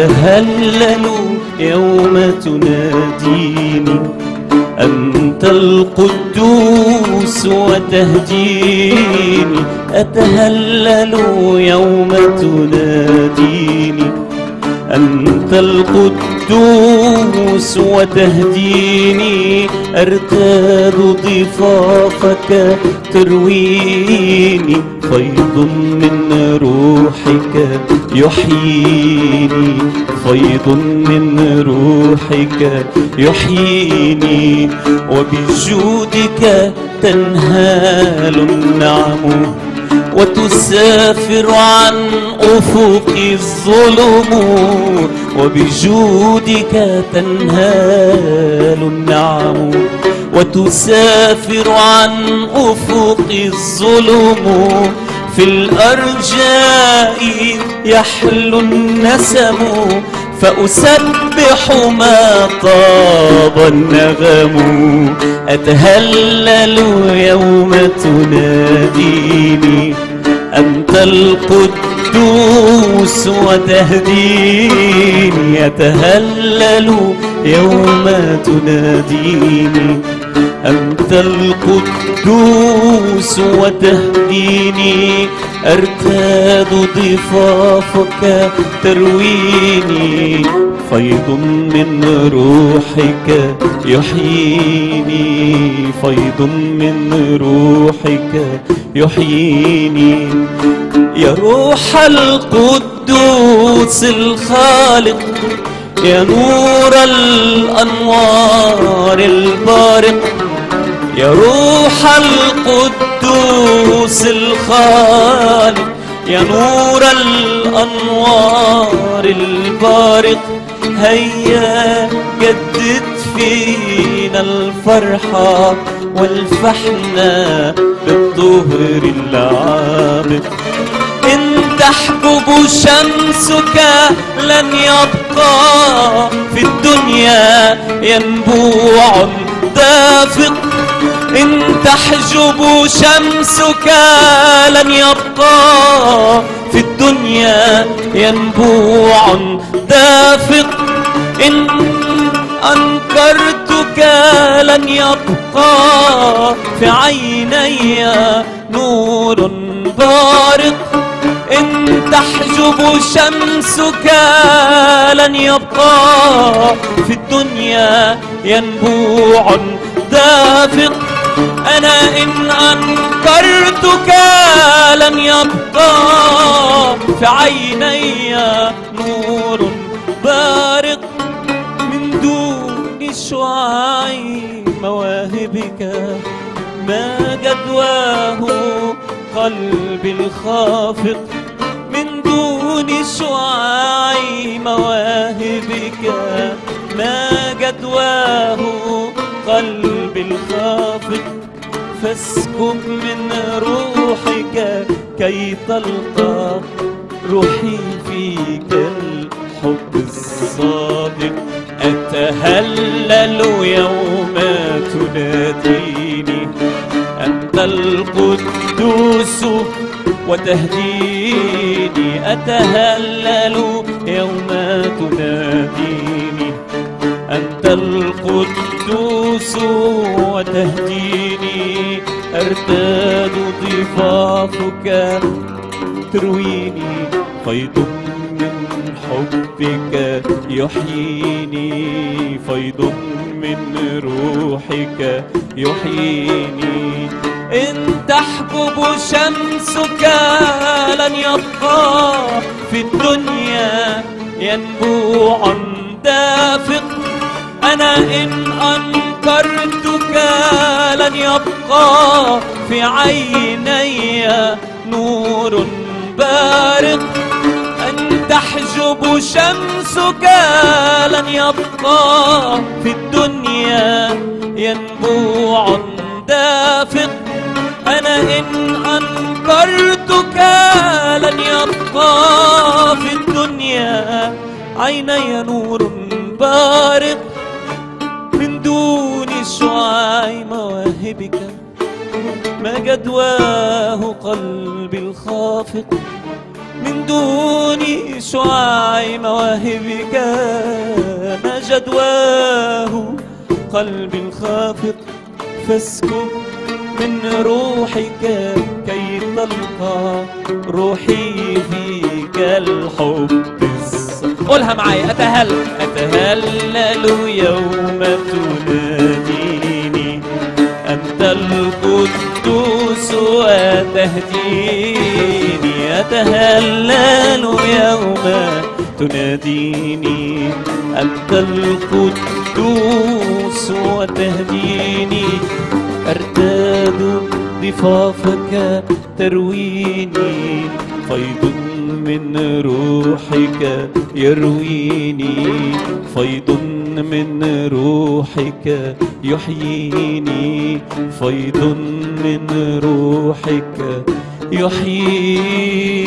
أتهلل يوم تناديني أنت القدوس وتهديني أتهلل يوم تناديني أنت القدوس وتهديني. أرتاد ضفافك ترويني. فيض من روحك يحييني فيض من روحك يحييني وبجودك تنهال النعم وتسافر عن أفق الظلم وبجودك تنهال النعم وتسافر عن أفق الظلم في الأرجاء يحلو النسم فأسبح ما طاب النغم. أتهلل يوم تناديني أنت القدوس وتهديني. أتهلل يوم تناديني أنت القدوس وتهديني أرتاد ضفافك ترويني. فيض من روحك يحييني فيض من روحك يحييني. يا روح القدوس الخالق يا نور الأنوار البارق. يا روح القدوس الخالق يا نور الأنوار البارق هيا جدد فينا الفرحة والفحنا بالطهر العابق إن تحجب شمسك لن يبقى في الدنيا ينبوع تحجب شمسك لن يبقى في الدنيا ينبوع دافق. إن أنكرتك لن يبقى في عيني نور بارق. إن تحجب شمسك لن يبقى في الدنيا ينبوع دافق. أنا إن أنكرتك لن يبقى في عيني نور بارق من دون شعاع مواهبك. ما جدواه قلبي الخافق من دون شعاع مواهبك. ما جدواه قلبي الخافق فاسكب من روحك كي تلقى روحي فيك الحب الصادق. أتهلل يوم تناديني. أنت القدوس وتهديني. أتهلل يوم تناديني. أنت القدوس وتهديني أرتاد ضفافك ترويني. فيض من حبك يحييني فيض من روحك يحييني. إن تحجب شمسك لن يبقى في الدنيا ينبوع دافق أنا إن أنكرتك لن يبقى في عيني نور بارق أن تحجب شمسك لن يبقى في الدنيا ينبوع دافق. أنا إن أنكرتك لن يبقى في الدنيا عيني نور بارق شعاع مواهبك ما جدواه قلبي الخافق. من دون شعاع مواهبك ما جدواه قلب خافق فاسكب من روحك كي تلقى روحي فيك الحب. قولها معي أتهلل أتهلل يوم تناديني أنت القدوس وتهديني. أتهلل يوم تناديني أنت القدوس وتهديني. أرتاد ضفافك ترويني. فيض من روحك يرويني فيض من روحك يحييني فيض من روحك يحييني.